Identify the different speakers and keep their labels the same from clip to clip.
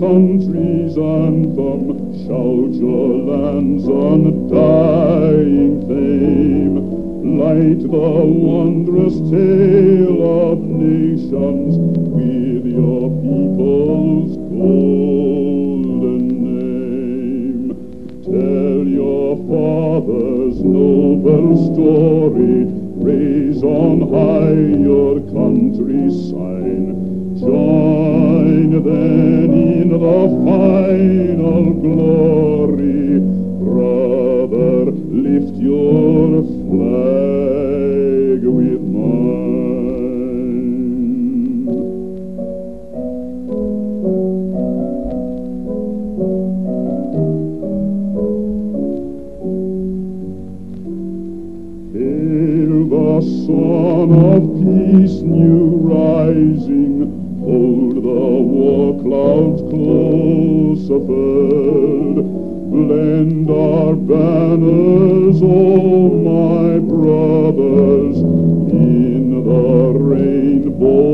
Speaker 1: Country's anthem, shout your land's undying fame. Light the wondrous tale of nations with your people's golden name. Tell your father's noble story, raise on high your country's sign. Join then in the final glory, brother, lift your flag with mine. Hail the sun of peace new rising, clouds closer furled. Blend our banners, O my brothers, in the rainbow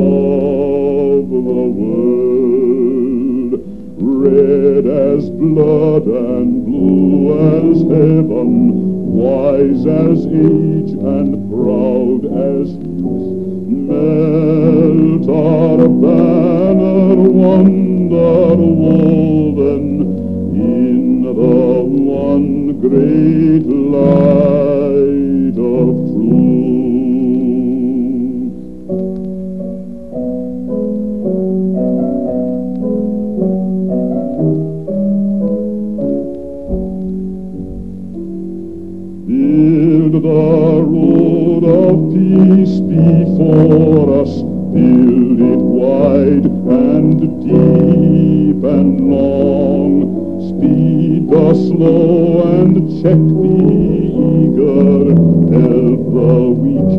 Speaker 1: of the world. Red as blood and blue as heaven, wise as age and proud as youth. Melt our banner wonder woven in the one great light of truth. Build the road of peace before us, build wide and deep and long. Speed the slow and check the eager, help the weak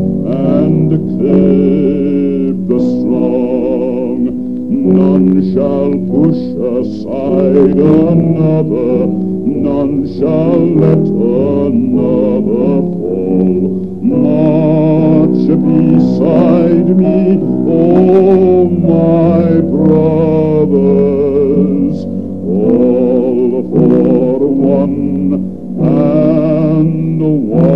Speaker 1: and clip the strong. None shall push aside another, none shall let another fall. March guide me, O my brothers, all for one and one.